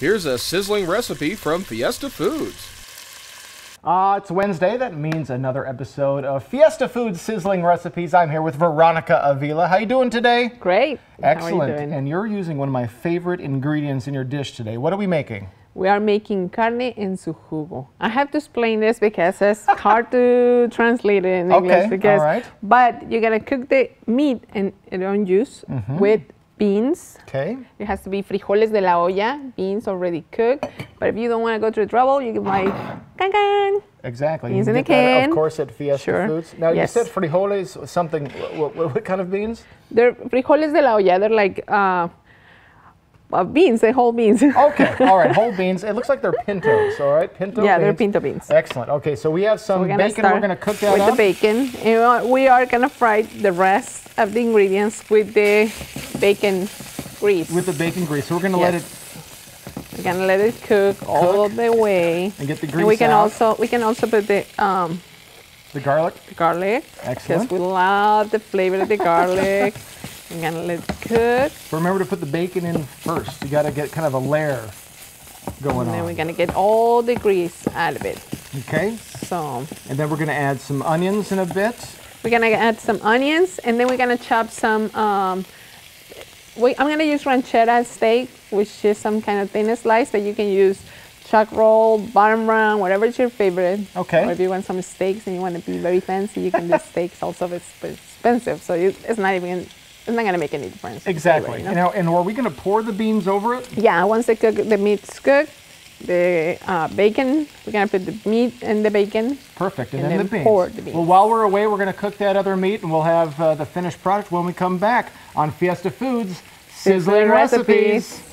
Here's a sizzling recipe from Fiesta Foods. Uh, it's Wednesday. That means another episode of Fiesta Foods Sizzling Recipes. I'm here with Veronica Avila. How you doing today? Great. Excellent. How are you doing? And you're using one of my favorite ingredients in your dish today. What are we making? we are making carne en su jugo. I have to explain this because it's hard to translate it in English. Okay, Because, all right. But you're gonna cook the meat in its own juice Mm-hmm. with beans. Okay. It has to be frijoles de la olla, beans already cooked. But if you don't want to go through the trouble, you can buy can can. Exactly. Beans you in can a get that, of course, at Fiesta Sure. Foods. Now, Yes. you said frijoles, something, what, what, what kind of beans? They're frijoles de la olla. They're like uh, uh, beans, the whole beans. Okay, all right, whole beans. It looks like they're pintos, all right? Pinto yeah, they're beans. pinto beans. Excellent. Okay, so we have some We're gonna bacon. We're going to cook that with up. the bacon. And we are gonna fry the rest of the ingredients with the bacon grease. With the bacon grease. So we're going to let it We're gonna let it cook, all the way. and get the grease And we can out. also we can also put the um, the garlic. garlic Excellent. because we love the flavor of the garlic. We're gonna let it cook, But remember to put the bacon in first. You got to get kind of a layer going and then on. we're gonna get all the grease out of it. Okay, So and then we're going to add some onions in a bit. we're gonna add some onions, and then we're gonna chop some. Um, we, I'm gonna use ranchera steak, which is some kind of thin slice that you can use chuck roll, bottom round, whatever is your favorite. Okay. Or if you want some steaks and you want to be very fancy, you can do steaks also. It's expensive, so it's not even. It's not gonna make any difference. Exactly. flavor, you And, know? now, and are we going to pour the beans over it? Yeah, once the cook, the meat's cooked, the uh, bacon, we're gonna put the meat and the bacon. Perfect. And, And then, then the beans. pour the beans. Well, while we're away, we're going to cook that other meat, and we'll have uh, the finished product when we come back on Fiesta Foods Sizzling, Sizzling recipes. recipes.